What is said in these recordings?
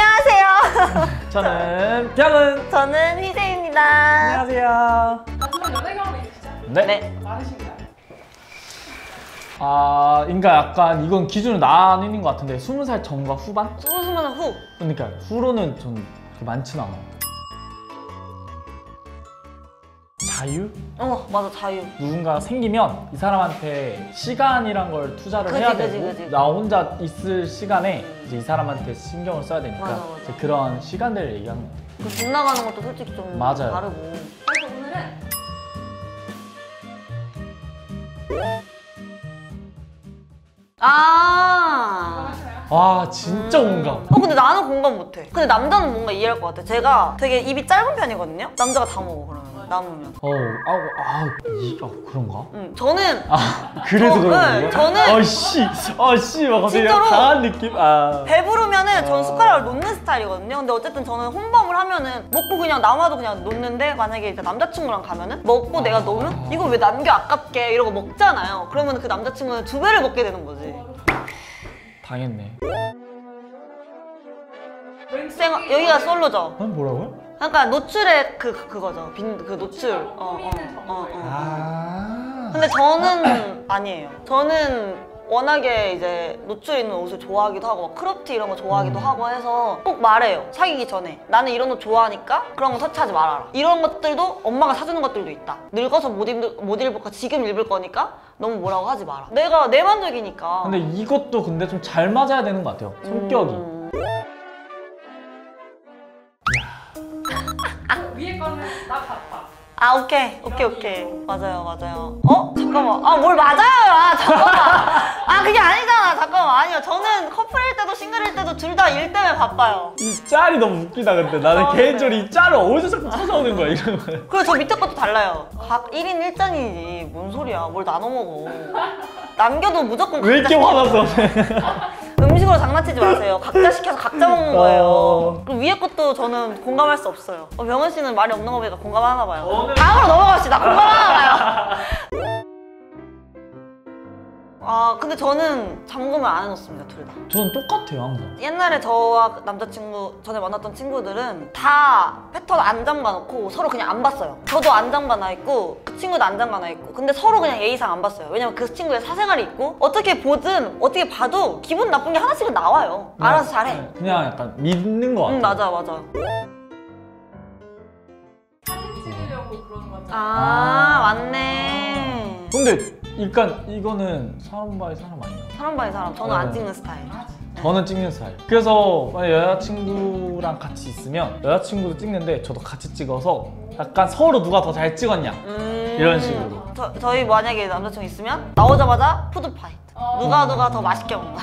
안녕하세요. 저는 병은 저는 희재입니다. 안녕하세요. 연애 경험이? 네. 네. 많으신가요? 아, 그러니까 약간 이건 기준을 나뉘는 것 같은데 20살 전과 후반? 수수면 후. 그러니까 후로는 전 그렇게 많진 않아요. 자유? 어 맞아 자유. 누군가 생기면 이 사람한테 시간이란 걸 투자를 그지, 해야 그지, 되고 그지. 나 혼자 있을 시간에 이제 이 사람한테 신경을 써야 되니까 맞아, 맞아. 이제 그런 시간들을 얘기하는 것 같아요. 그집 나가는 것도 솔직히 좀 맞아요. 다르고. 그래서 오늘은 아. 와 진짜 공감. 어 근데 나는 공감 못해. 근데 남자는 뭔가 이해할 것 같아. 제가 되게 입이 짧은 편이거든요. 남자가 다 먹어 그러면 남으면. 어, 아, 아, 이, 아 그런가? 응 저는 아 그래서 저- 그런 네, 거예요? 저는- 아씨, 아씨, 막 갑자기 진짜로? 강한 느낌. 아, 배부르면은 어. 전 숟가락을 놓는 스타일이거든요. 근데 어쨌든 저는 혼밥을 하면은 먹고 그냥 남아도 그냥 놓는데 만약에 이제 남자친구랑 가면은 먹고 내가 놓으면 이거 왜 남겨 아깝게 이러고 먹잖아요. 그러면 그 남자친구는 두 배를 먹게 되는 거지. 당했네. 생 여기가 솔로죠. 아, 뭐라고요? 그러니까 노출의 그 그- 그거죠. 빈 그 노출. 어, 어, 어, 어. 아, 근데 저는 아니에요. 저는 워낙에 이제 노출 있는 옷을 좋아하기도 하고 막 크롭티 이런 거 좋아하기도 음. 하고 해서 꼭 말해요. 사귀기 전에 나는 이런 옷 좋아하니까 그런 거 터치하지 말아라. 이런 것들도 엄마가 사주는 것들도 있다. 늙어서 못 입을 못 입을 거 지금 입을 거니까 너무 뭐라고 하지 마라. 내가 내 만족이니까. 근데 이것도 근데 좀 잘 맞아야 되는 것 같아요. 성격이. 음. 아 오케이. 오케이 오케이. 맞아요 맞아요. 어? 잠깐만. 아 뭘 맞아요. 아 잠깐만. 아 그게 아니잖아. 잠깐만. 아니요. 저는 커플일 때도 싱글일 때도 둘 다 일 때문에 바빠요. 이 짤이 너무 웃기다 근데. 나는 아, 개인적으로 이 짤을 어디서 자꾸 찾아오는 거야 이런 거. 그리고 저 밑에 것도 달라요. 각 1인 1잔이지. 뭔 소리야. 뭘 나눠 먹어. 남겨도 무조건 왜 이렇게 화났어? 음식으로 장난치지 마세요 각자 시켜서 각자 먹는 어. 거예요 그리고 위에 것도 저는 공감할 수 없어요 어, 병은 씨는 말이 없는 거 보니까 공감하나 봐요 오늘- 다음으로 넘어갑시다 공감하나 봐요 아 근데 저는 잠금을 안 해놓습니다 둘 다. 저는 똑같아요 항상. 옛날에 저와 그 남자친구 전에 만났던 친구들은 다 패턴 안 잠가 놓고 서로 그냥 안 봤어요. 저도 안 잠가 놔 있고 그 친구도 안 잠가 놔 있고 근데 서로 그냥 예의상 안 봤어요. 왜냐면 그 친구의 사생활이 있고 어떻게 보든 어떻게 봐도 기분 나쁜 게 하나씩은 나와요. 알아서 잘해. 네, 그냥 약간 믿는 거 같아요. 응 맞아 맞아. 사진 찍으려고 그러는 거잖아. 아 맞네. 근데 그러니까 이거는 사람 by 사람 아니에요. 사람 by 사람 저는 안 네. 찍는 스타일. 아. 저는 찍는 스타일. 그래서 만약 여자친구랑 같이 있으면 여자친구도 찍는데 저도 같이 찍어서 약간 서로 누가 더 잘 찍었냐. 음... 이런 식으로. 저, 저희 만약에 남자친구 있으면 나오자마자 food fight 어. 누가 누가 더 맛있게 먹나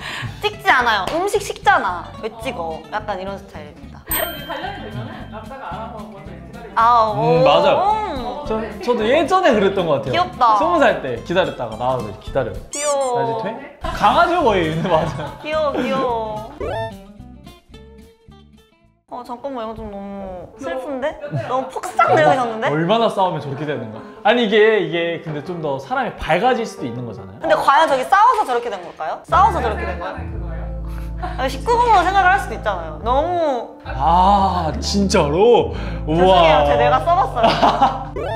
찍지 않아요 음식 식잖아 왜 찍어 약간 이런 스타일입니다 여기 단련이 되면은 남자가 알아서 먼저 기다리고. 아 음, 오. 맞아요. 저, 저도 예전에 그랬던 것 같아요. 귀엽다. 스무 살 때 기다렸다가 나와서 기다려요. 귀여워 나 이제 돼? 강아지요 거의 맞아. 귀여워 귀여워 어 잠깐만 이거 좀 너무 슬픈데? 너무 폭삭 내려가셨는데? 얼마나 싸우면 저렇게 되는 거야? 아니 이게 이게 근데 좀 더 사람이 밝아질 수도 있는 거잖아요. 근데 과연 저기 싸워서 저렇게 된 걸까요? 싸워서 저렇게 된 거예요? 그거예요. 19금으로 생각을 할 수도 있잖아요 너무 아 진짜로? 우와. 죄송해요 제 내가 써봤어요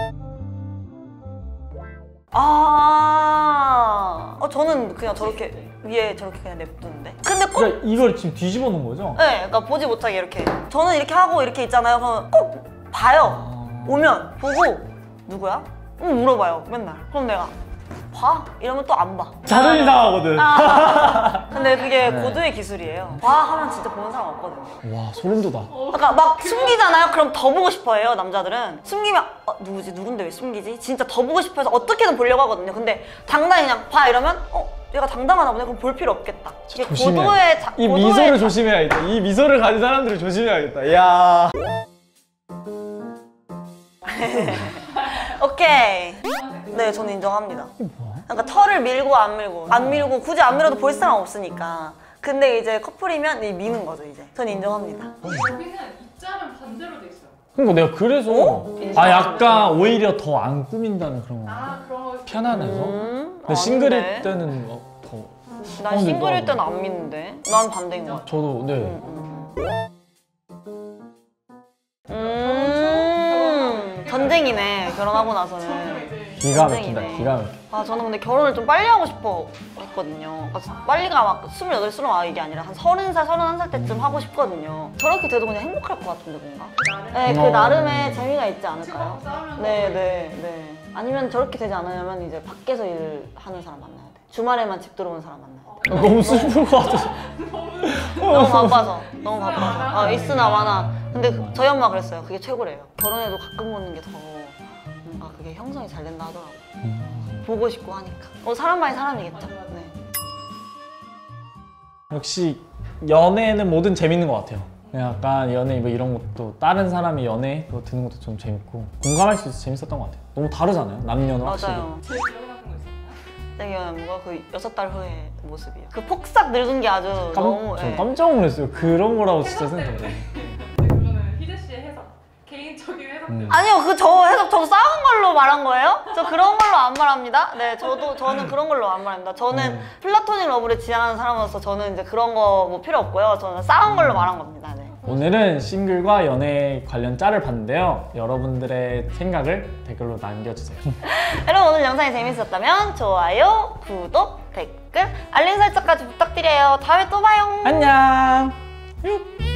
아, 어, 저는 그냥 저렇게 위에 저렇게 그냥 냅두는데. 근데 꼭, 그러니까 이걸 지금 뒤집어 놓은 거죠? 네, 그러니까 보지 못하게 이렇게. 저는 이렇게 하고 이렇게 있잖아요. 그러면 꼭 봐요. 아. 오면 보고 누구야? 응, 물어봐요. 맨날. 그럼 내가 봐? 이러면 또 안 봐. 자존심 상하거든. 아, 근데 그게 네. 고도의 기술이에요. 봐 하면 진짜 보는 사람 없거든요. 와 소름 돋아. 그러니까 막 숨기잖아요. 그럼 더 보고 싶어해요 남자들은. 숨기면 어, 누구지 누군데 왜 숨기지? 진짜 더 보고 싶어서 어떻게든 보려고 하거든요. 근데 당당히 그냥 봐 이러면 어 얘가 당당하나 보네. 그럼 볼 필요 없겠다. 이게 조심해. 고도의 자, 이 고도의 미소를 자- 조심해야겠다. 이 미소를 가진 사람들을 조심해야겠다. 야. 오케이. 네, 저는 인정합니다. 그러니까 털을 밀고 안 밀고 안 밀고 굳이 안 밀어도 볼 사람 없으니까. 근데 이제 커플이면 이 미는 거죠 이제. 저는 인정합니다. 여기는 입자는 반대로 돼 있어요. 그러니까 내가 그래서 어? 아 약간 오히려 더 안 꾸민다는 그런 거. 아 그런 거 편안해서. 음, 근데 아, 싱글일 아닌데? 때는 뭐, 더. 난 싱글일 땐 안 믿는데. 난 반대인 것 같아. 저도 네 음. 음. 음 전쟁이네. 결혼하고 나서는. 기가 막힌다 기가 막아 저는 근데 결혼을 좀 빨리 하고 싶어 했거든요. 아, 빨리가 막 28, 29 이게 아니라 한 30살, 31살 때쯤 하고 싶거든요. 저렇게 돼도 그냥 행복할 것 같은데 뭔가. 네, 그 나름의 재미가 있지 않을까요? 네, 네, 네. 아니면 저렇게 되지 않으려면 이제 밖에서 일을 하는 사람 만나야 돼. 주말에만 집 들어오는 사람 만나야 돼. 너무 슬픈 것 같아. 너무 바빠서, 너무 바빠서. 아, 있으나 마나. 근데 그- 저희 엄마 가 그랬어요. 그게 최고래요. 결혼해도 가끔 보는 게 더 뭔가 그게 형성이 잘 된다 하더라고. 음. 보고 싶고 하니까. 어, 사람 by 사람이겠죠. 네. 역시 연애는 뭐든 재밌는 것 같아요. 약간 연애 뭐 이런 것도 다른 사람이 연애 뭐 듣는 것도 좀 재밌고 공감할 수 있어서 재밌었던 것 같아요. 너무 다르잖아요. 남녀는 확실히. 맞아요. 있었나요? 되게 뭔가 그 여섯 달 후의 모습이에요. 그 폭삭 늙은 게 아주 깜, 너무. 저 예. 깜짝 놀랐어요. 그런 거라고 진짜 해석 생각 때문에. 못해요. 근데 그거는 희재 씨의 해석. 개인적인 해석 때문에. 음. 아니요, 그 저 해석 저도 싸운 걸로 말한 거예요? 저 그런 걸로 안 말합니다. 네, 저도 저는 그런 걸로 안 말합니다. 저는 음. 플라토닉 러브를 지향하는 사람으로서 저는 이제 그런 거 뭐 필요 없고요. 저는 싸운 걸로 말한 겁니다. 네. 오늘은 싱글과 연애 관련 짤을 봤는데요. 여러분들의 생각을 댓글로 남겨주세요. 여러분 오늘 영상이 재밌었다면 좋아요, 구독, 댓글, 알림 설정까지 부탁드려요. 다음에 또 봐요. 안녕. 육.